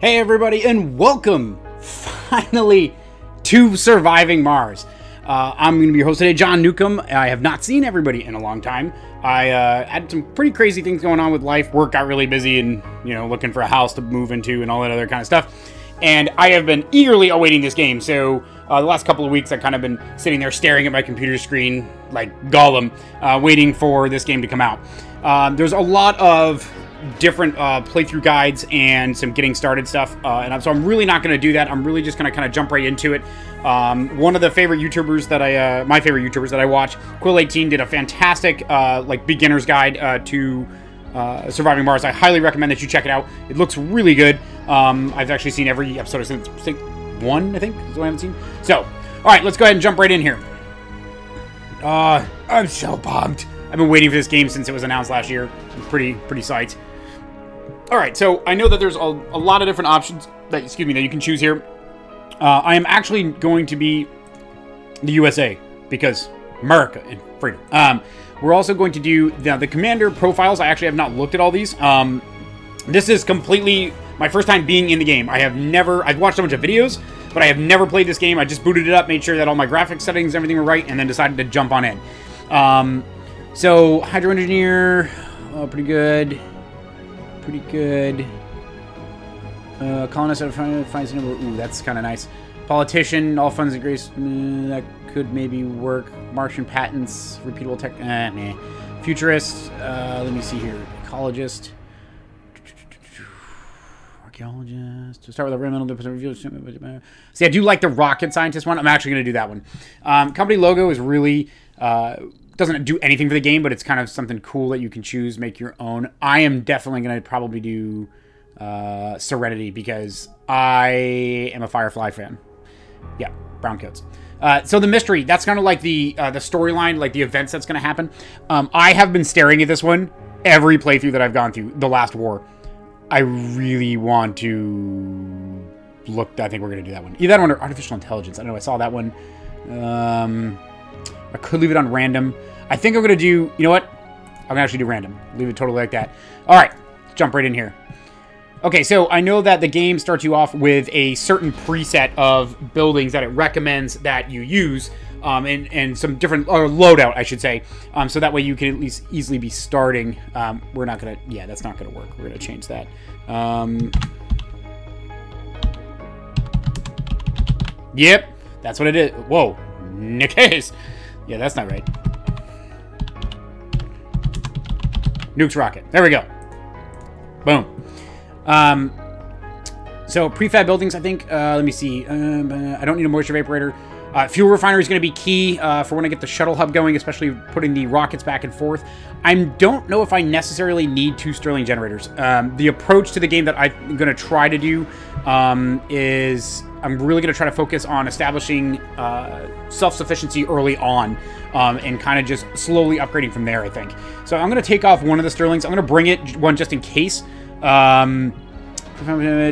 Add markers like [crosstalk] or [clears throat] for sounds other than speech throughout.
Hey, everybody, and welcome finally to Surviving Mars. Uh, I'm going to be your host today, John Nukem. I have not seen everybody in a long time. I uh, had some pretty crazy things going on with life. Work got really busy, and you know, looking for a house to move into and all that other kind of stuff. And I have been eagerly awaiting this game. So uh, the last couple of weeks, I've kind of been sitting there staring at my computer screen like Gollum, uh, waiting for this game to come out. Um, there's a lot of different uh, playthrough guides and some getting started stuff. Uh, and I'm, so I'm really not going to do that. I'm really just going to kind of jump right into it. Um, one of the favorite YouTubers that I, uh, my favorite YouTubers that I watch, Quill18, did a fantastic uh, like beginner's guide uh, to uh, Surviving Mars. I highly recommend that you check it out. It looks really good. Um, I've actually seen every episode since one, I think, is what I haven't seen. So, all right, let's go ahead and jump right in here. I'm so pumped. I've been waiting for this game since it was announced last year. I'm pretty, pretty psyched. All right, so I know that there's a, a lot of different options that, excuse me, that you can choose here. Uh, I am actually going to be the USA because America and freedom. Um, we're also going to do the, the commander profiles. I actually have not looked at all these. Um, this is completely my first time being in the game. I have never, I've watched a bunch of videos, but I have never played this game. I just booted it up, made sure that all my graphics settings, everything were right, and then decided to jump on in. Um, so, Hydro Engineer, oh, pretty good pretty good. Uh, colonist finds number. Ooh, that's kind of nice. Politician, all funds and grace. Mm, that could maybe work. Martian patents, repeatable tech. Eh, nah. Futurist. Uh, let me see here. Ecologist. Archaeologist. To start with a review. See, I do like the rocket scientist one. I'm actually going to do that one. Um, company logo is really. Uh, doesn't do anything for the game, but it's kind of something cool that you can choose, make your own. I am definitely going to probably do uh, Serenity because I am a Firefly fan. Yeah, brown coats. Uh, so the mystery, that's kind of like the uh, the storyline, like the events that's going to happen. Um, I have been staring at this one every playthrough that I've gone through, The Last War. I really want to look. I think we're going to do that one. Either that one or Artificial Intelligence. I know. I saw that one. Um, I could leave it on random. I think I'm going to do, you know what? I'm going to actually do random. Leave it totally like that. All right, jump right in here. Okay, so I know that the game starts you off with a certain preset of buildings that it recommends that you use, um, and, and some different, or loadout, I should say, um, so that way you can at least easily be starting. Um, we're not going to, yeah, that's not going to work. We're going to change that. Um, yep, that's what it is. Whoa, Hayes. Yeah, that's not right. Nukes rocket. There we go. Boom. Um, so prefab buildings, I think. Uh, let me see. Um, uh, I don't need a moisture evaporator. Uh, fuel refinery is going to be key uh, for when I get the shuttle hub going, especially putting the rockets back and forth. I don't know if I necessarily need two Stirling generators. Um, the approach to the game that I'm going to try to do um, is I'm really going to try to focus on establishing uh, self-sufficiency early on um, and kind of just slowly upgrading from there, I think. So I'm going to take off one of the Stirlings. I'm going to bring it one just in case. Um,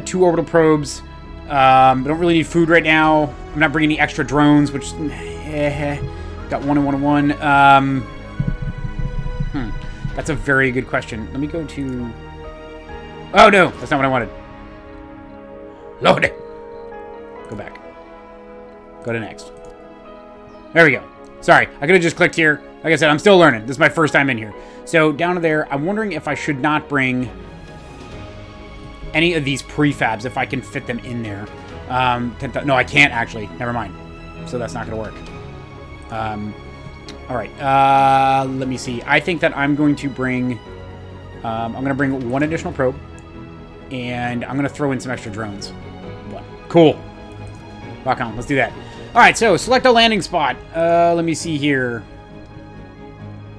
two orbital probes. Um, I don't really need food right now. I'm not bringing any extra drones, which... Eh, got one and one and one. Um, hmm. That's a very good question. Let me go to... Oh, no. That's not what I wanted. Load it. Go back. Go to next. There we go. Sorry, I could have just clicked here. Like I said, I'm still learning. This is my first time in here. So down there, I'm wondering if I should not bring any of these prefabs, if I can fit them in there. Um, no, I can't actually. Never mind. So that's not going to work. Um, all right. Uh, let me see. I think that I'm going to bring... Um, I'm going to bring one additional probe. And I'm going to throw in some extra drones. One. Cool. Rock on. Let's do that. All right, so select a landing spot. Uh, let me see here.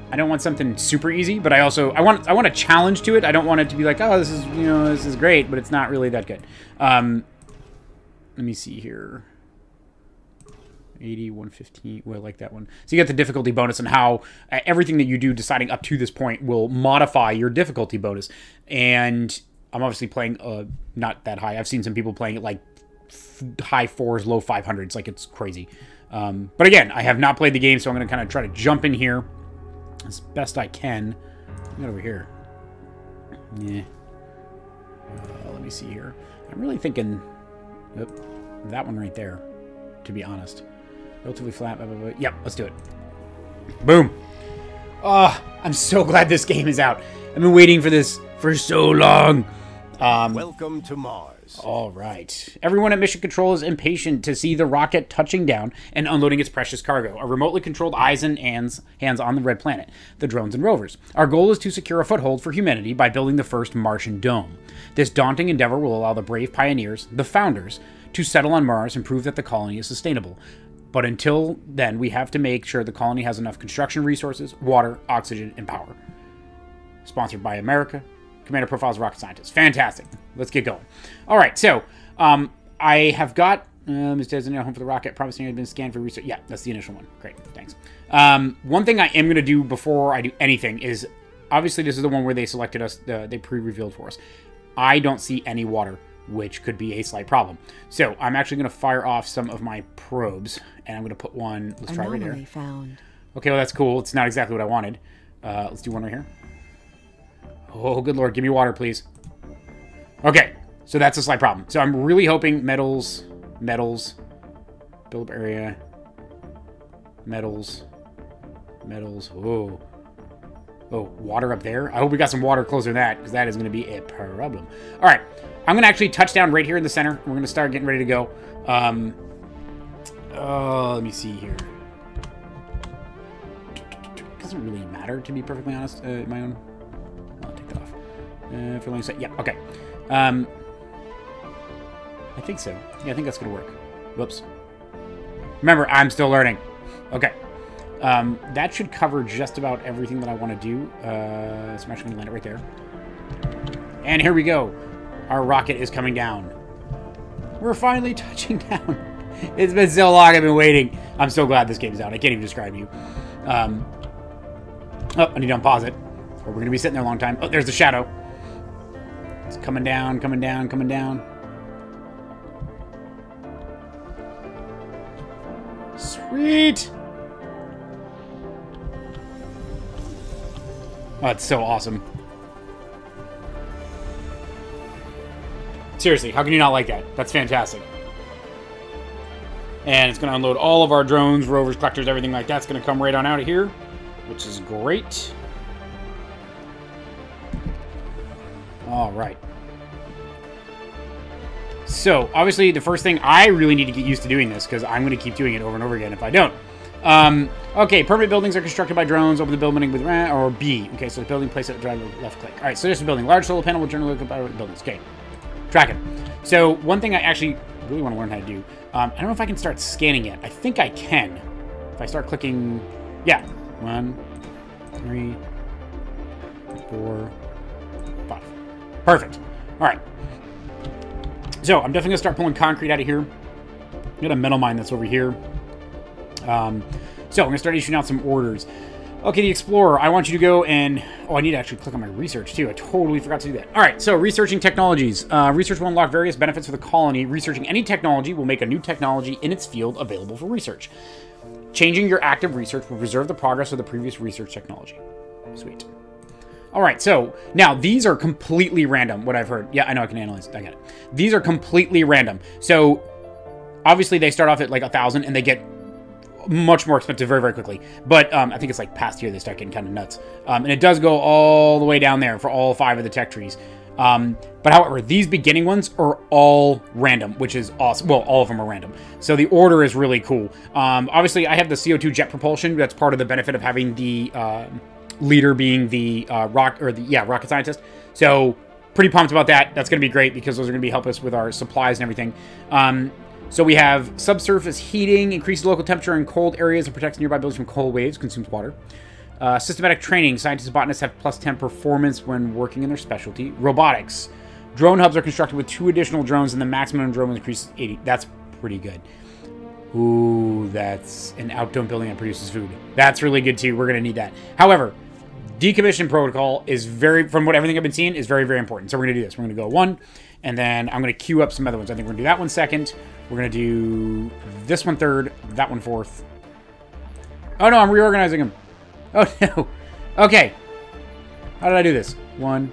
I don't want something super easy, but I also I want I want a challenge to it. I don't want it to be like, oh, this is you know this is great, but it's not really that good. Um, let me see here. 80, 115. Well, I like that one. So you get the difficulty bonus and how uh, everything that you do deciding up to this point will modify your difficulty bonus. And I'm obviously playing uh, not that high. I've seen some people playing it like high fours, low 500s. Like it's crazy. Um, but again, I have not played the game, so I'm going to kind of try to jump in here as best I can. Get over here. Yeah. Uh, let me see here. I'm really thinking that one right there, to be honest. Relatively flat. Blah, blah, blah. Yep, let's do it. Boom. Oh, I'm so glad this [laughs] game is out. I've been waiting for this for so long. Um, Welcome to Mars. All right. Everyone at Mission Control is impatient to see the rocket touching down and unloading its precious cargo, a remotely controlled eyes and hands, hands on the red planet, the drones and rovers. Our goal is to secure a foothold for humanity by building the first Martian dome. This daunting endeavor will allow the brave pioneers, the founders, to settle on Mars and prove that the colony is sustainable. But until then, we have to make sure the colony has enough construction resources, water, oxygen, and power. Sponsored by America, Commander Profiles Rocket Scientist. Fantastic. Let's get going. All right, so um, I have got um, this designated home for the rocket. Promising has been scanned for research. Yeah, that's the initial one. Great, thanks. Um, one thing I am going to do before I do anything is, obviously, this is the one where they selected us, uh, they pre-revealed for us. I don't see any water, which could be a slight problem. So I'm actually going to fire off some of my probes, and I'm going to put one. Let's try right there. Found. Okay, well that's cool. It's not exactly what I wanted. Uh, let's do one right here. Oh, good lord. Give me water, please. Okay. So that's a slight problem. So I'm really hoping metals, metals, build area, metals, metals. Oh. Oh, water up there? I hope we got some water closer to that, because that is going to be a problem. All right. I'm going to actually touch down right here in the center. We're going to start getting ready to go. Um, uh, let me see here. It doesn't really matter, to be perfectly honest, uh, my own uh, for long set. Yeah, okay. Um, I think so. Yeah, I think that's going to work. Whoops. Remember, I'm still learning. Okay. Um, that should cover just about everything that I want to do. Uh, so I'm actually going to land it right there. And here we go. Our rocket is coming down. We're finally [laughs] touching down. it's been so long. I've been waiting. I'm so glad this game's out. I can't even describe you. Um, oh, I need to unpause it. Or we're going to be sitting there a long time. Oh, there's the shadow. It's coming down, coming down, coming down. Sweet! Oh, it's so awesome. Seriously, how can you not like that? That's fantastic. And it's going to unload all of our drones, rovers, collectors, everything like that's going to come right on out of here, which is great. Right. So, obviously, the first thing, I really need to get used to doing this, because I'm going to keep doing it over and over again if I don't. Um, okay, permanent buildings are constructed by drones. Open the building with R or B. Okay, so the building place it, drive left click. All right, so this is a building. Large solar panel will generally look about buildings. Okay, tracking. So one thing I actually really want to learn how to do. Um, I don't know if I can start scanning yet. I think I can. If I start clicking, yeah, one, three, four, five. Perfect. All right. So I'm definitely going to start pulling concrete out of here. I got a metal mine that's over here. Um, so I'm going to start issuing out some orders. Okay, the Explorer, I want you to go and... Oh, I need to actually click on my research, too. I totally forgot to do that. All right, so researching technologies. Uh, research will unlock various benefits for the colony. Researching any technology will make a new technology in its field available for research. Changing your active research will preserve the progress of the previous research technology. Sweet. All right, so now these are completely random, what I've heard. Yeah, I know I can analyze it. I get it. These are completely random. So obviously they start off at like a thousand and they get much more expensive very, very quickly. But um, I think it's like past here they start getting kind of nuts. Um, and it does go all the way down there for all five of the tech trees. Um, but however, these beginning ones are all random, which is awesome. Well, all of them are random. So the order is really cool. Um, obviously, I have the CO2 jet propulsion. That's part of the benefit of having the... Uh, leader being the uh, rock or the yeah rocket scientist. So pretty pumped about that. That's going to be great because those are going to be help us with our supplies and everything. Um, so we have subsurface heating, increases local temperature in cold areas and protects nearby buildings from cold waves, consumes water. Uh, systematic training. Scientists and botanists have plus 10 performance when working in their specialty. Robotics. Drone hubs are constructed with two additional drones and the maximum drone is increases 80. That's pretty good. Ooh, that's an outdome building that produces food. That's really good too. We're going to need that. However, decommission protocol is very, from what everything I've been seeing, is very, very important. So we're going to do this. We're going to go one, and then I'm going to queue up some other ones. I think we're going to do that one second. We're going to do this one third, that one fourth. Oh no, I'm reorganizing them. Oh [laughs] no. Okay. How did I do this? One.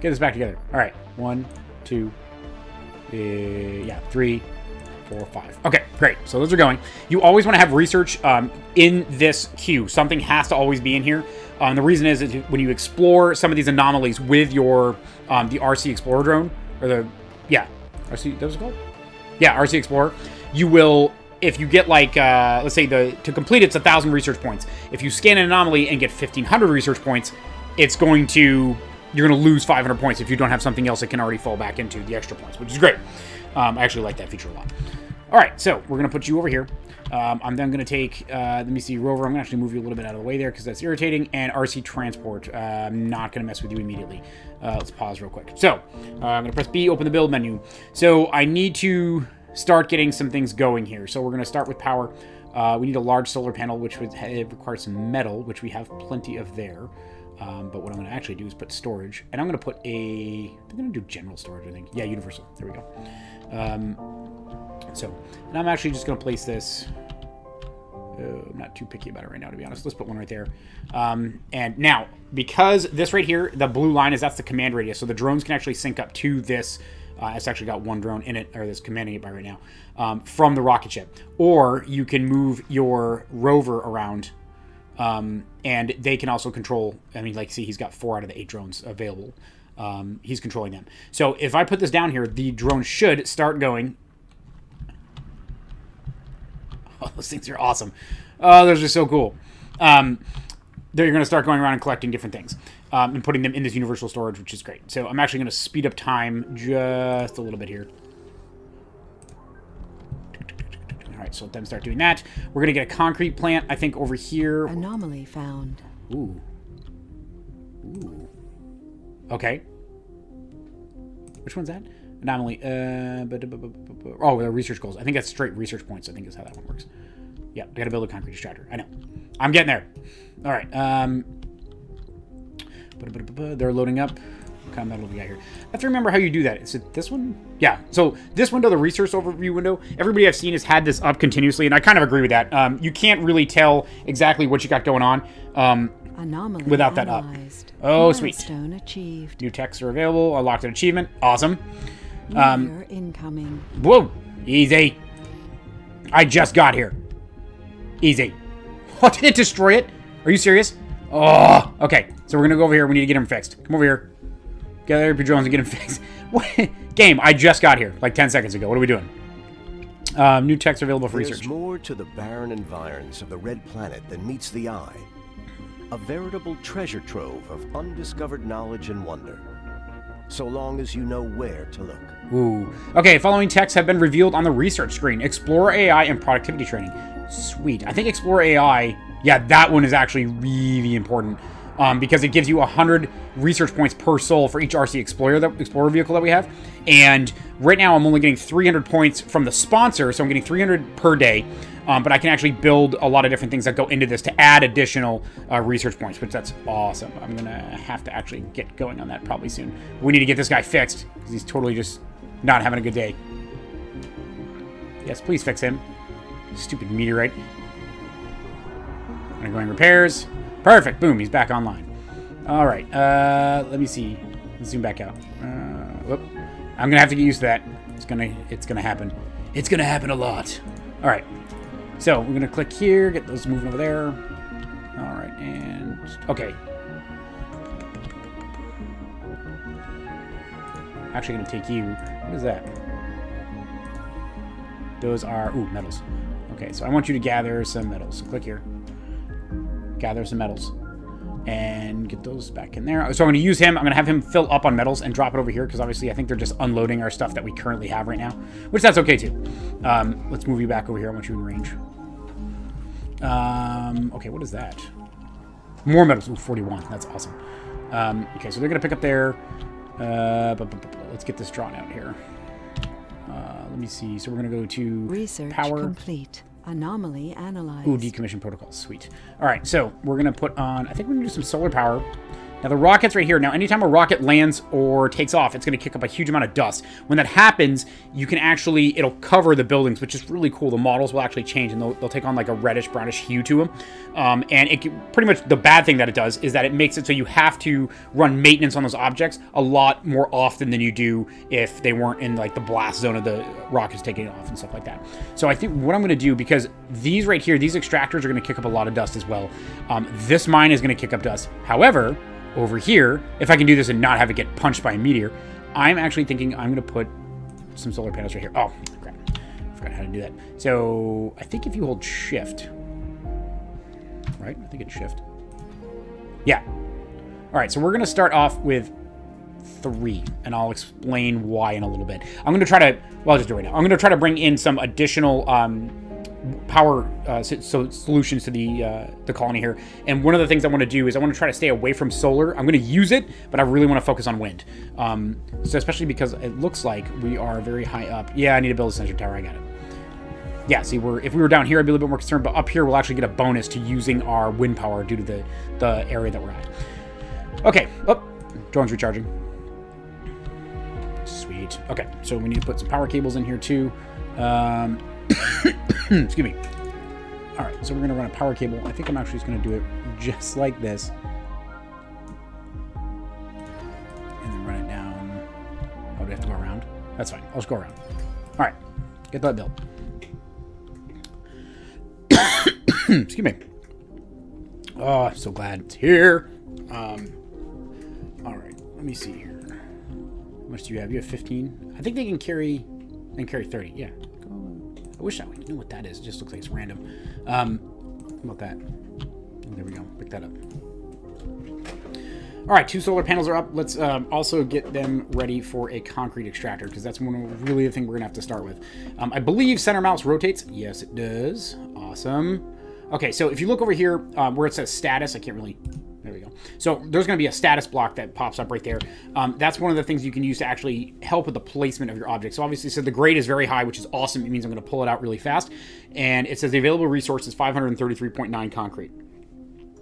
get this back together. All right, one, two, uh, yeah, three, four, five. Okay, great. So those are going. You always want to have research um, in this queue. Something has to always be in here. Um, the reason is when you explore some of these anomalies with your um, the RC Explorer drone or the yeah RC that was it called yeah RC Explorer, you will if you get like uh, let's say the to complete it's a thousand research points. If you scan an anomaly and get fifteen hundred research points, it's going to you're going to lose 500 points if you don't have something else that can already fall back into the extra points, which is great. Um, I actually like that feature a lot. All right, so we're going to put you over here. Um, I'm then going to take, uh, let me see, Rover. I'm going to actually move you a little bit out of the way there because that's irritating. And RC Transport. Uh, I'm not going to mess with you immediately. Uh, let's pause real quick. So uh, I'm going to press B, open the build menu. So I need to start getting some things going here. So we're going to start with power. Uh, we need a large solar panel, which would require some metal, which we have plenty of there. Um, but what I'm going to actually do is put storage, and I'm going to put a. I'm going to do general storage, I think. Yeah, universal. There we go. Um, so, and I'm actually just going to place this. Uh, I'm not too picky about it right now, to be honest. Let's put one right there. Um, and now, because this right here, the blue line is that's the command radius, so the drones can actually sync up to this. Uh, it's actually got one drone in it, or that's commanding it by right now, um, from the rocket ship. Or you can move your rover around um, and they can also control. I mean, like, see, he's got four out of the eight drones available. Um, he's controlling them. So if I put this down here, the drone should start going. [laughs] Oh, those things are awesome. Oh, those are so cool. Um, they're going to start going around and collecting different things um, and putting them in this universal storage, which is great. So I'm actually going to speed up time just a little bit here. Right, so let them start doing that. We're going to get a concrete plant, I think, over here. Anomaly found. Ooh. Ooh. Okay. Which one's that? Anomaly. Uh, oh, the research goals. I think that's straight research points. I think is how that one works. Yeah, I got to build a concrete extractor. I know. I'm getting there. All right. Um, they're loading up. What kind of metal do we got here? I have to remember how you do that. Is it this one? Yeah. So this window, the resource overview window, everybody I've seen has had this up continuously, and I kind of agree with that. Um, you can't really tell exactly what you got going on um, Anomaly without that up. analyzed. Oh, sweet. Milestone achieved. New texts are available. Unlocked an achievement. Awesome. Um, incoming. Whoa. Easy. I just got here. Easy. [laughs] What, did it destroy it? Are you serious? Oh, okay. So we're going to go over here. We need to get him fixed. Come over here. Get your drones and get him fixed. [laughs] What? Game, I just got here, like 10 seconds ago. What are we doing? Um, new texts available for There's research. more to the barren environs of the Red Planet than meets the eye. A veritable treasure trove of undiscovered knowledge and wonder. So long as you know where to look. Ooh. Okay, following texts have been revealed on the research screen. Explorer AI and productivity training. Sweet. I think Explorer AI, yeah, that one is actually really important. Um, because it gives you 100 research points per sol for each RC Explorer that, Explorer vehicle that we have. And right now I'm only getting 300 points from the sponsor, so I'm getting 300 per day. Um, but I can actually build a lot of different things that go into this to add additional uh, research points, which that's awesome. I'm going to have to actually get going on that probably soon. We need to get this guy fixed because he's totally just not having a good day. Yes, please fix him. Stupid meteorite. Undergoing repairs. Perfect. Boom. He's back online. All right. Uh, let me see. Let's zoom back out. Uh. I'm gonna have to get used to that. It's gonna. It's gonna happen. It's gonna happen a lot. All right. So we're gonna click here. Get those moving over there. All right. And okay. Actually, gonna take you. What is that? Those are ooh metals. Okay, so I want you to gather some metals. So Click here gather some metals and get those back in there. So I'm going to use him. I'm going to have him fill up on metals and drop it over here because obviously I think they're just unloading our stuff that we currently have right now, which that's okay too. Um, let's move you back over here. I want you in range. Um, okay, what is that? More metals. Ooh, 41. That's awesome. Um, okay, so they're going to pick up there. Uh, but, but, but, let's get this drawn out here. Uh, let me see. So we're going to go to Research power. complete. Anomaly analyzed. Ooh, decommission protocols. Sweet. All right, so we're going to put on, I think we're going to do some solar power. Now the rocket's right here. Now anytime a rocket lands or takes off, it's going to kick up a huge amount of dust. When that happens, you can actually, it'll cover the buildings, which is really cool. The models will actually change and they'll, they'll take on like a reddish brownish hue to them. Um, and it pretty much the bad thing that it does is that it makes it so you have to run maintenance on those objects a lot more often than you do if they weren't in like the blast zone of the rockets taking off and stuff like that. So I think what I'm going to do, because these right here, these extractors are going to kick up a lot of dust as well. Um, this mine is going to kick up dust. However, over here, if I can do this and not have it get punched by a meteor, I'm actually thinking I'm going to put some solar panels right here. Oh, crap. I forgot how to do that. So I think if you hold shift, right? I think it's shift. Yeah. All right, so we're going to start off with three, and I'll explain why in a little bit. I'm going to try to, well, I'll just do it right now. I'm going to try to bring in some additional um, power uh, so solutions to the uh, the colony here. And one of the things I want to do is I want to try to stay away from solar. I'm going to use it, but I really want to focus on wind. Um, so especially because it looks like we are very high up. Yeah, I need to build a sensor tower. I got it. Yeah, see, we're if we were down here, I'd be a little bit more concerned. But up here, we'll actually get a bonus to using our wind power due to the the area that we're at. Okay. Oh, drone's recharging. Sweet. Okay, so we need to put some power cables in here too. Um, [coughs] excuse me. All right, so we're to run a power cable. I think I'm actually just to do it just like this. And then run it down. Oh, do we have to go around? That's fine. I'll just go around. All right, get that built. [coughs] excuse me. Oh, I'm so glad it's here. Um, all right, let me see here. How much do you have? You have 15? I think they can carry, can carry 30. Yeah, I wish I knew what that is. It just looks like it's random. Um, how about that? Oh, there we go. Pick that up. All right, two solar panels are up. Let's um, also get them ready for a concrete extractor because that's one really the thing we're gonna have to start with. Um, I believe center mouse rotates. Yes, it does. Awesome. Okay, so if you look over here um, where it says status, I can't really there we go. So there's going to be a status block that pops up right there. Um, that's one of the things you can use to actually help with the placement of your object. So obviously, so the grade is very high, which is awesome. It means I'm going to pull it out really fast. And it says the available resource is 533.9 concrete.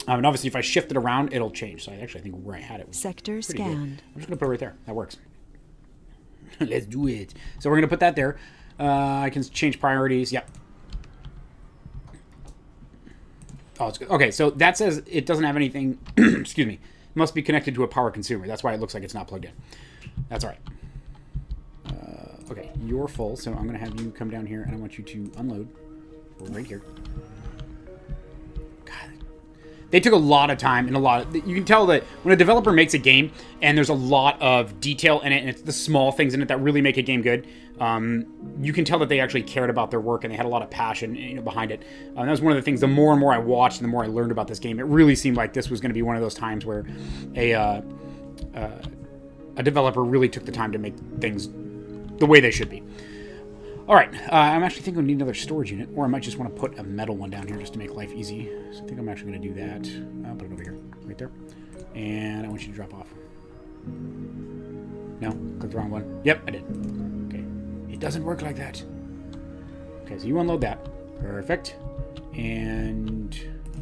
Um, and obviously, if I shift it around, it'll change. So I actually think where I had it was Sector scanned. Good. I'm just going to put it right there. That works. [laughs] Let's do it. So we're going to put that there. Uh, I can change priorities. Yep. Oh, it's good. Okay, so that says it doesn't have anything. [clears throat] excuse me. Must be connected to a power consumer. That's why it looks like it's not plugged in. That's all right. Uh, okay, you're full, so I'm going to have you come down here, and I want you to unload right here. They took a lot of time and a lot of, you can tell that when a developer makes a game and there's a lot of detail in it and it's the small things in it that really make a game good um, you can tell that they actually cared about their work and they had a lot of passion you know, behind it. Uh, that was one of the things the more and more i watched and the more i learned about this game it really seemed like this was going to be one of those times where a uh, uh, a developer really took the time to make things the way they should be all right, uh, I'm actually thinking we need another storage unit, or I might just want to put a metal one down here just to make life easy. So I think I'm actually going to do that. I'll put it over here, right there. And I want you to drop off. No, click the wrong one. Yep, I did. Okay, it doesn't work like that. Okay, so you unload that. Perfect. And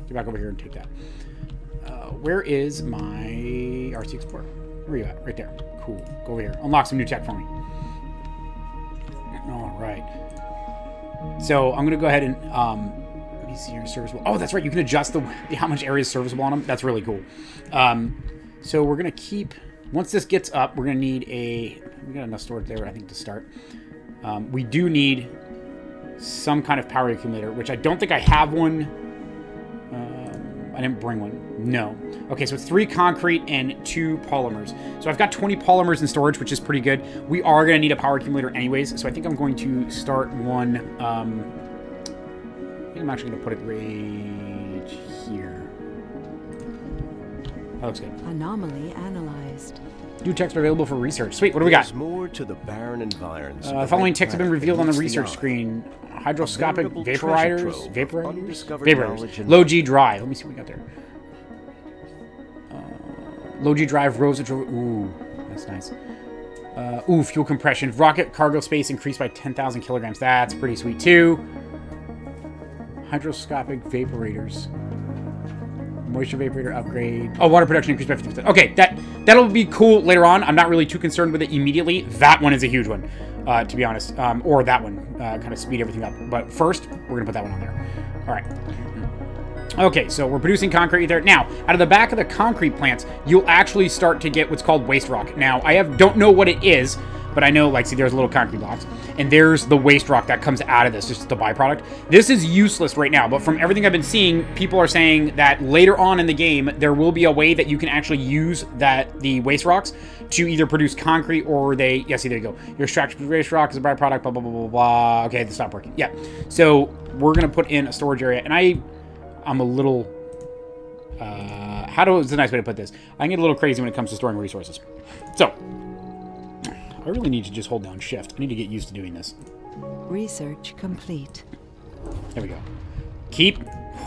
get back over here and take that. Uh, where is my RC Explorer? Where are you at? Right there. Cool. Go over here. Unlock some new tech for me. Right. So I'm gonna go ahead and um, let me see here serviceable. Oh, that's right. You can adjust the [laughs] how much area is serviceable on them. That's really cool. Um, so we're gonna keep once this gets up, we're gonna need a. We got enough storage there, I think, to start. Um, we do need some kind of power accumulator, which I don't think I have one. Um, I didn't bring one. No. Okay, so it's three concrete and two polymers. So I've got 20 polymers in storage, which is pretty good. We are going to need a power accumulator anyways, so I think I'm going to start one. Um, I think I'm actually going to put it right here. That looks good. Anomaly analyzed. New texts are available for research. Sweet, what do we got? There's more to the barren environs. Uh, following texts have been revealed on the research screen. Hydroscopic vaporizers, vaporizers, vaporizers. Low G drive. Let me see what we got there. Low G drive, rose Ooh, that's nice. Uh, ooh, fuel compression. Rocket cargo space increased by 10,000 kilograms. That's pretty sweet, too. Hydroscopic vaporators. moisture vaporator upgrade. Oh, water production increased by 50%. Okay, that, that'll be cool later on. I'm not really too concerned with it immediately. That one is a huge one, uh, to be honest. Um, or that one, uh, kind of speed everything up. But first, we're going to put that one on there. All right. Okay, so we're producing concrete there. Now, out of the back of the concrete plants, you'll actually start to get what's called waste rock. Now, I have don't know what it is, but I know, like, see, there's a little concrete blocks, and there's the waste rock that comes out of this, just the byproduct. This is useless right now, but from everything I've been seeing, people are saying that later on in the game, there will be a way that you can actually use that the waste rocks to either produce concrete or they, yeah, see, there you go. Your extracted waste rock is a byproduct, blah, blah, blah, blah, blah. Okay, this stopped working. Yeah, so we're going to put in a storage area, and I, I'm a little, uh, how do, it's a nice way to put this. I get a little crazy when it comes to storing resources. So, I really need to just hold down shift. I need to get used to doing this. Research complete. There we go. Keep.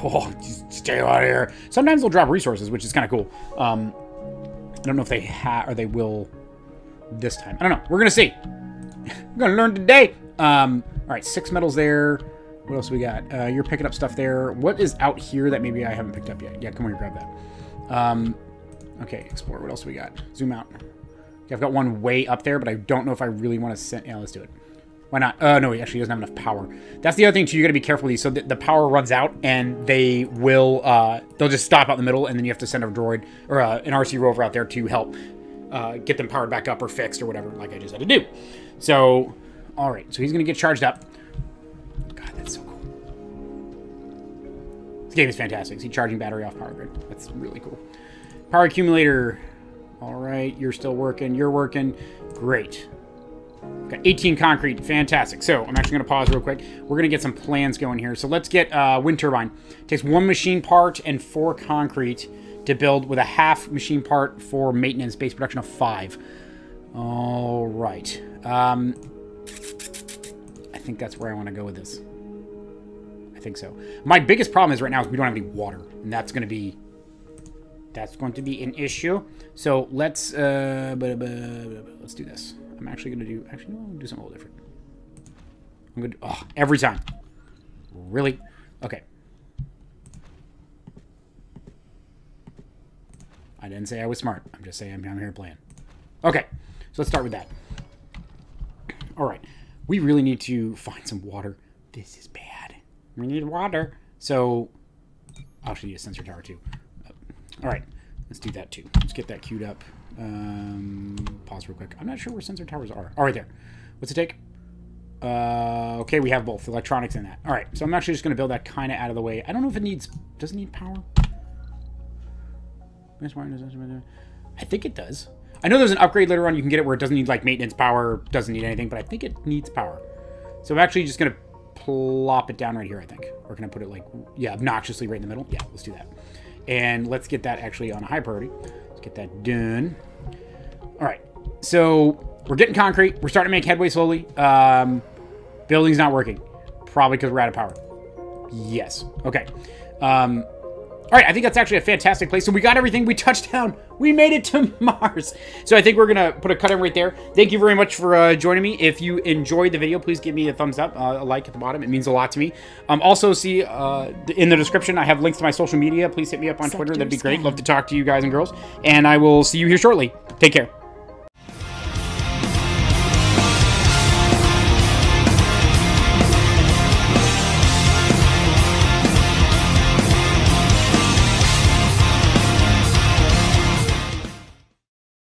Oh, just stay out of here. Sometimes they'll drop resources, which is kind of cool. Um, I don't know if they have or they will this time. I don't know. We're gonna see. We're [laughs] gonna learn today. Um, all right, six metals there. What else we got? Uh, you're picking up stuff there. What is out here that maybe I haven't picked up yet? Yeah, come here, grab that. Um, okay, explore. What else we got? Zoom out. Okay, I've got one way up there, but I don't know if I really want to send. Yeah, let's do it. Why not? Uh, no, he actually doesn't have enough power. That's the other thing too. You got to be careful with these. So the, the, power runs out, and they will. Uh, they'll just stop out in the middle, and then you have to send a droid or uh, an RC rover out there to help uh, get them powered back up or fixed or whatever, like I just had to do. So, all right. So he's gonna get charged up. Game is fantastic. See, charging battery off power grid. That's really cool. Power accumulator. All right, you're still working. You're working. Great. Got 18 concrete. Fantastic. So I'm actually going to pause real quick. We're going to get some plans going here. So let's get uh, wind turbine. takes one machine part and four concrete to build with a half machine part for maintenance base production of five. All right. Um, I think that's where I want to go with this. Think so. My biggest problem is right now is we don't have any water, and that's going to be that's going to be an issue. So let's uh, let's do this. I'm actually going to do, actually, no, I'm going to do something a little different. I'm going to, every time. Really? Okay. I didn't say I was smart. I'm just saying I'm, I'm here playing. Okay, so let's start with that. All right, we really need to find some water. This is bad. We need water. So, I'll actually need a sensor tower too. All right, let's do that too. Let's get that queued up. Um, pause real quick. I'm not sure where sensor towers are. All right, there. What's it take? Uh, okay, we have both electronics in that. All right, so I'm actually just going to build that kind of out of the way. I don't know if it needs... Does it need power? I think it does. I know there's an upgrade later on. You can get it where it doesn't need, like, maintenance power, doesn't need anything, but I think it needs power. So I'm actually just going to plop it down right here, I think. Or can I put it, like, yeah, obnoxiously right in the middle? Yeah, let's do that. And let's get that actually on a high priority. Let's get that done. All right. So we're getting concrete. We're starting to make headway slowly. Um, building's not working. Probably because we're out of power. Yes. Okay. Um, all right, I think that's actually a fantastic place. So we got everything. We touched down. We made it to [laughs] Mars. So I think we're going to put a cut in right there. Thank you very much for uh, joining me. If you enjoyed the video, please give me a thumbs up, uh, a like at the bottom. It means a lot to me. Um, also, see uh, in the description, I have links to my social media. Please hit me up on Sector Twitter. That'd be great. Love to talk to you guys and girls. And I will see you here shortly. Take care.